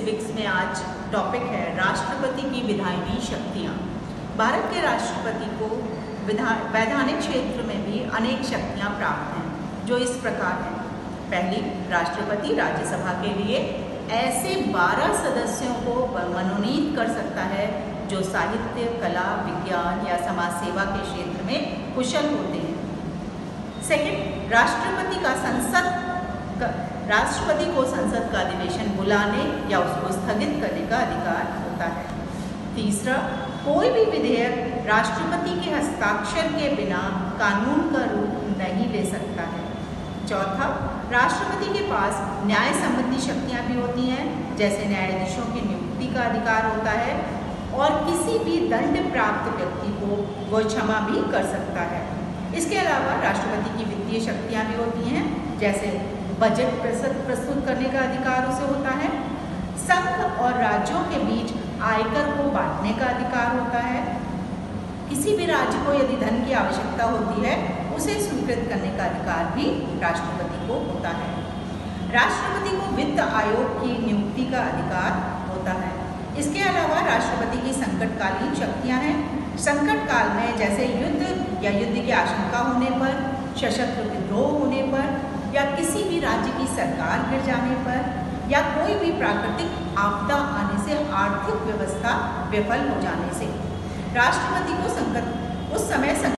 Civics में आज topic है राष्ट्रपति की विधायी शक्तियाँ। भारत के राष्ट्रपति को विधान वैधानिक क्षेत्र में भी अनेक शक्तियाँ प्राप्त हैं, जो इस प्रकार हैं। पहली, राष्ट्रपति राज्यसभा के लिए ऐसे 12 सदस्यों को मनोनीत कर सकता है, जो साहित्य, कला, विज्ञान या समाज सेवा के क्षेत्र में कुशल होते हैं। सेकंड राष्ट्रपति का संसद राष्ट्रपति को संसद का अधिवेशन बुलाने या उसको स्थगित करने का अधिकार होता है। तीसरा, कोई भी विधेयक राष्ट्रपति के हस्ताक्षर के बिना कानून का रूप नहीं ले सकता है। चौथा, राष्ट्रपति के पास न्याय संबंधी शक्तियाँ भी होती हैं, जैसे न्यायाधीशों की नियुक्ति का अधिकार होता है, और किसी भी दंड प्राप्त व्यक्ति को वो क्षमा भी कर सकता है। इसके अलावा राष्ट्रपति की वित्तीय शक्तियाँ भी होती हैं, जैसे बजट प्रस्तुत करने का अधिकार उसे होता है। संघ और राज्यों के बीच आयकर को बांटने का अधिकार होता है। किसी भी राज्य को यदि धन की आवश्यकता होती है, उसे स्वीकृत करने का अधिकार भी राष्ट्रपति को होता है। राष्ट्रपति को वित्त आयोग की नियुक्ति का अधिकार होता है। इसके अलावा राष्ट्रपति की संकटकालीन शक्तियाँ हैं। संकट काल में जैसे युद्ध या युद्ध की आशंका होने पर, सशस्त्र विद्रोह होने पर या किसी भी राज्य की सरकार गिर जाने पर, या कोई भी प्राकृतिक आपदा आने से आर्थिक व्यवस्था विफल हो जाने से। राष्ट्रपति को संकट, उस समय